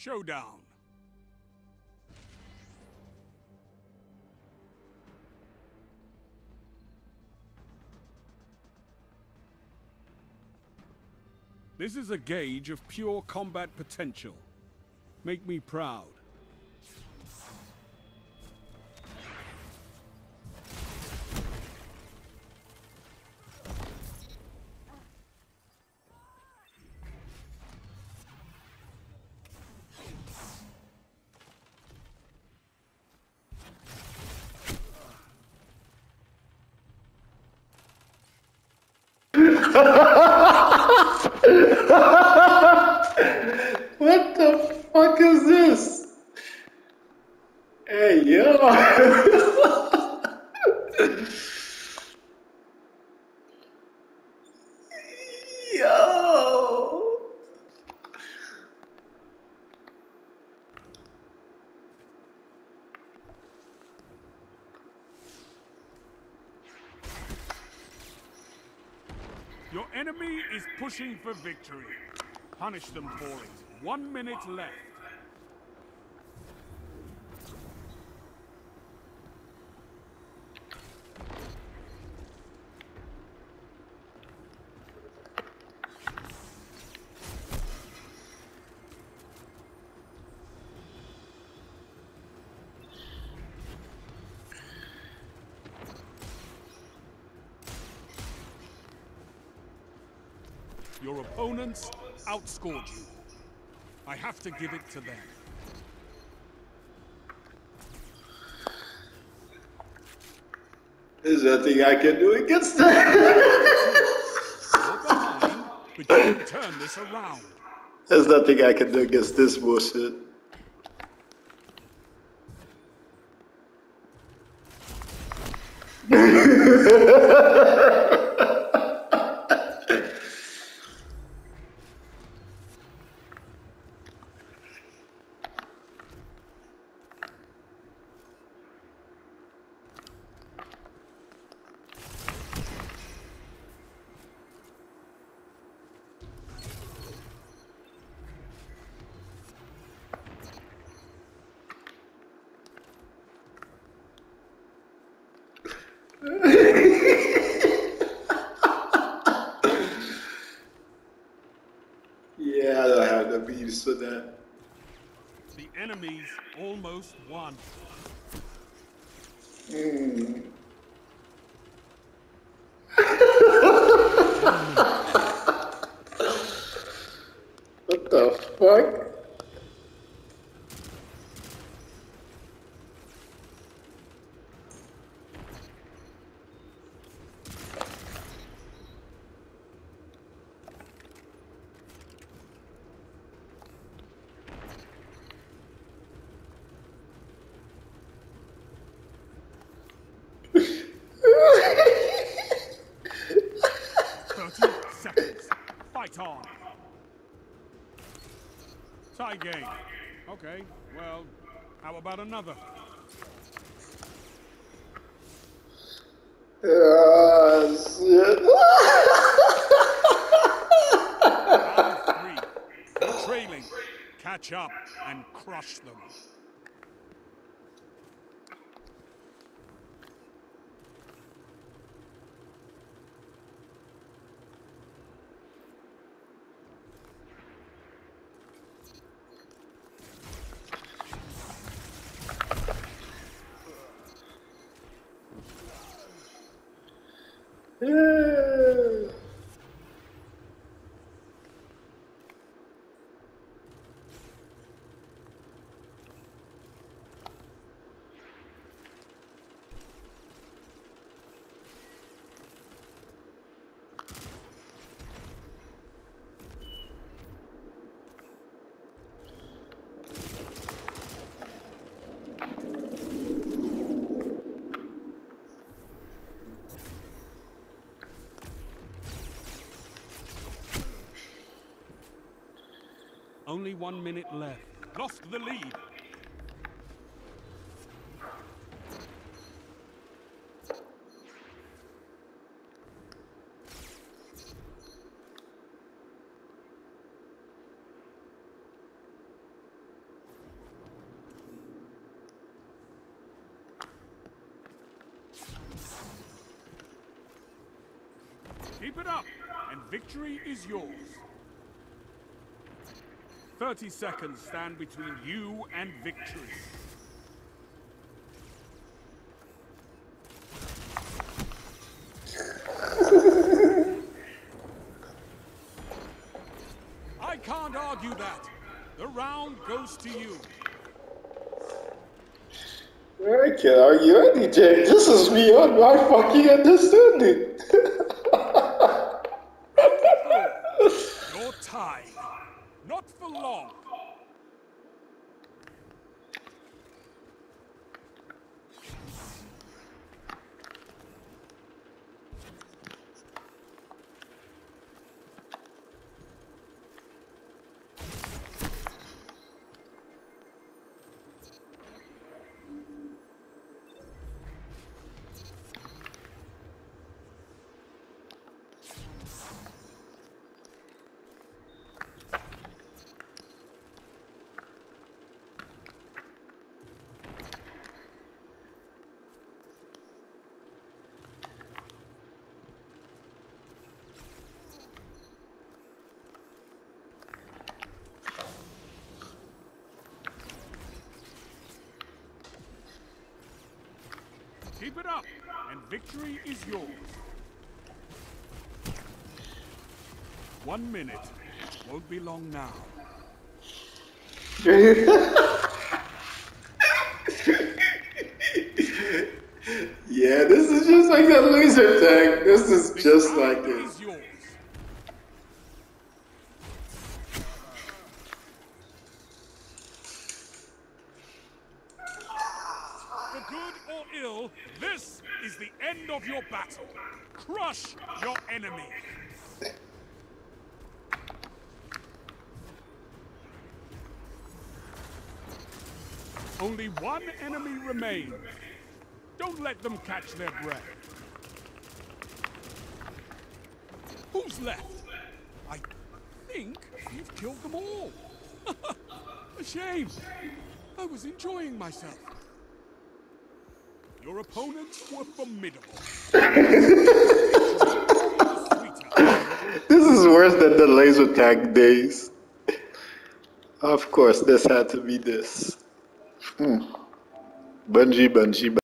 Showdown. This is a gauge of pure combat potential. Make me proud. What the fuck is this? Hey, yo. Your enemy is pushing for victory. Punish them for it. One minute left. Your opponents outscored you. I have to give it to them. There's nothing I can do against that. You're behind, but you can turn this around. There's nothing I can do against this bullshit. Yeah, I don't the beats for that. The enemy's almost won. Hmm. What the fuck? Thirty seconds. Fight on. Tie game. Okay, well, how about another? Ah, shit. Three. Trailing. Catch up and crush them. Yeah. Only one minute left. Lost the lead. Keep it up, and victory is yours. 30 seconds stand between you and victory. I can't argue that. The round goes to you. I can't argue anything. This is beyond my fucking understanding. You're tied. Not for long. Keep it up, and victory is yours. One minute. Won't be long now. yeah, this is just like a laser tag. This is just like it. is yours. For good or ill, this is the end of your battle. Crush your enemy. Only one enemy remains. Don't let them catch their breath. Who's left? I think you've killed them all. A shame. I was enjoying myself. Your opponents were formidable. This is worse than the laser tag days. Of course, this had to be this. Hmm. Bungie, Bungie,